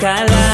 Alcalá